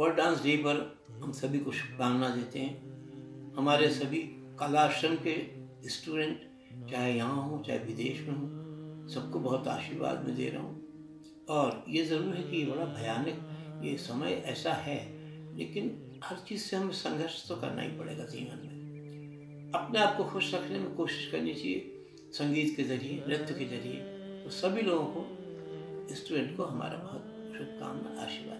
World dance day पर हम सभी को शुभकामना देते हैं। हमारे सभी कलाश्रम के स्टूडेंट चाहे यहाँ हों, चाहे विदेश में हों, सबको बहुत आशीर्वाद में दे रहा हूँ। और ये ज़रूर है कि ये बड़ा भयानक ये समय ऐसा है, लेकिन हर चीज़ से हमें संघर्ष तो करना ही पड़ेगा जीवन में। अपने आप को खुश रखने में कोशिश करनी चाहिए, संगीत के ज़रिए, नृत्य के ज़रिए तो सभी लोगों को स्टूडेंट को हमारा बहुत शुभकामना, आशीर्वाद।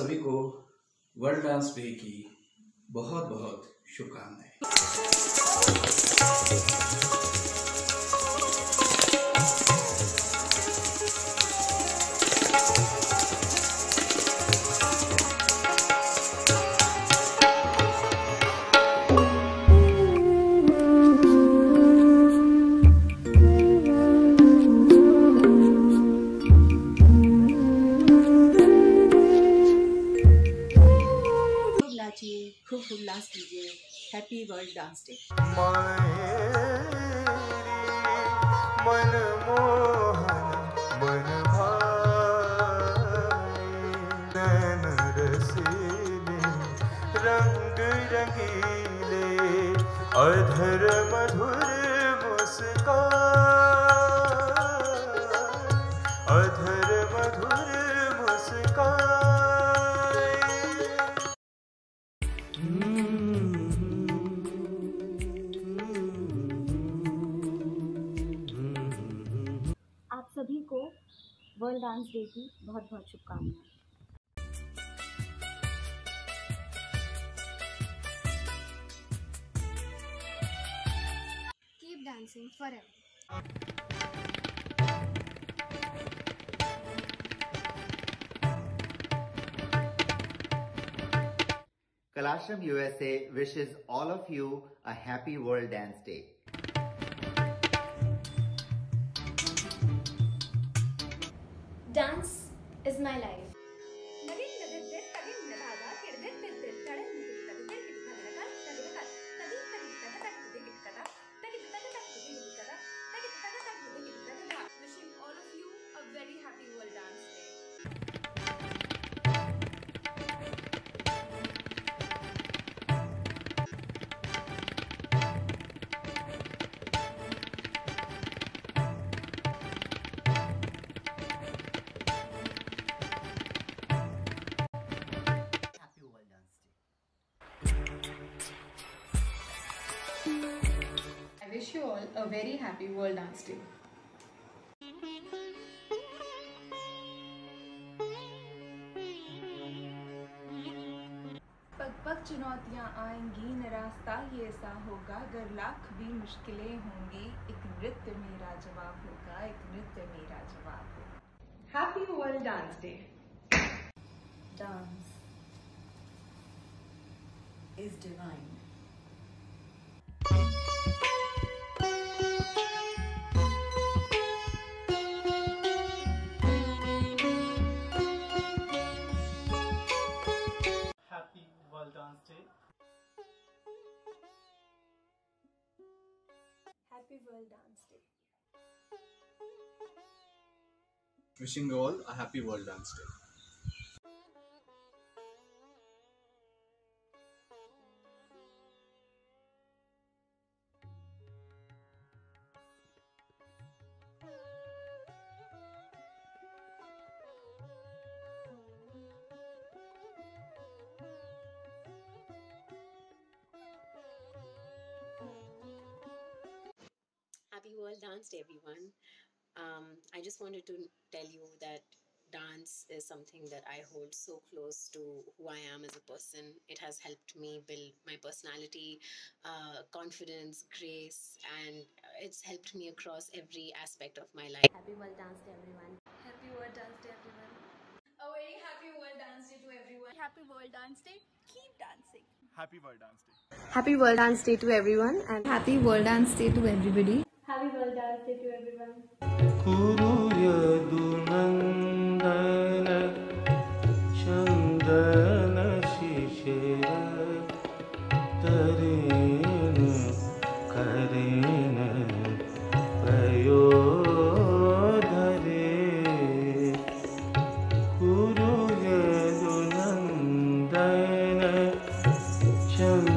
सभी को वर्ल्ड डांस डे की बहुत बहुत शुभकामनाएँ। नाचिए खूब उल्लास कीजिए हैप्पी वर्ल्ड डांस डे रंग रंगीले अधर मधुर मुस्कान। वर्ल्ड डांस डे की बहुत बहुत शुभकामनाएँ Keep dancing forever. Kalashram USA wishes all of you a happy World Dance Day. Is my life. All a very happy World Dance Day. पग पग चुनौतियाँ आएँगी न रास्ता ये ऐसा होगा अगर लाख भी मुश्किलें होंगी एक नृत्य मेरा जवाब होगा एक नृत्य मेरा जवाब होगा Happy World Dance Day. Dance is divine Dance Day. Wishing you all a happy World Dance Day. Happy World Dance Day, everyone. Um, I just wanted to tell you that dance is something that I hold so close to who I am as a person. It has helped me build my personality, uh, confidence, grace, and it's helped me across every aspect of my life. Happy World Dance Day, everyone. Happy World Dance Day, everyone. A very happy World Dance Day to everyone. Happy World Dance Day. Keep dancing. Happy World Dance Day. Happy World Dance Day to everyone and Happy World Dance Day to everybody. Habibi davet ediyor birbirine. Kuruya dunandana çandana şişere derine karine payo dare kuruya dunandana çandana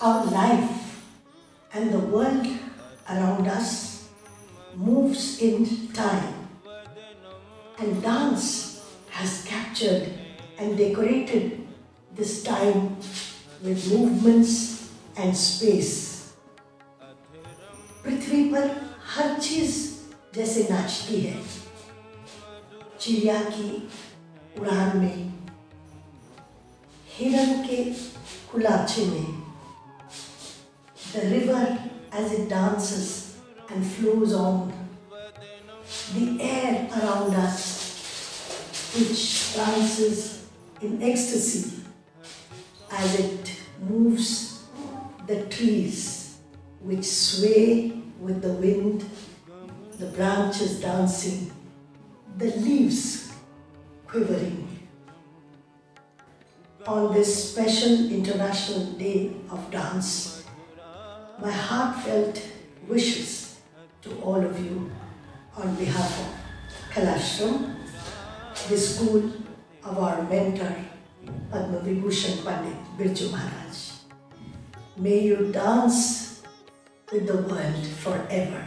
Our life and the world around us moves in time, and dance has captured and decorated this time with movements and space. पृथ्वी पर हर चीज जैसे नाचती है चिड़िया की उड़ान में हिरन के कुलाचे में the river as it dances and flows on, the air around us which dances in ecstasy as it moves, the trees which sway with the wind, the branches dancing, the leaves quivering. On this special International Day of Dance, my heartfelt wishes to all of you on behalf of Kalashram, the school of our mentor Padma Vibhushan Pandit Birju Maharaj. May you dance with the world forever.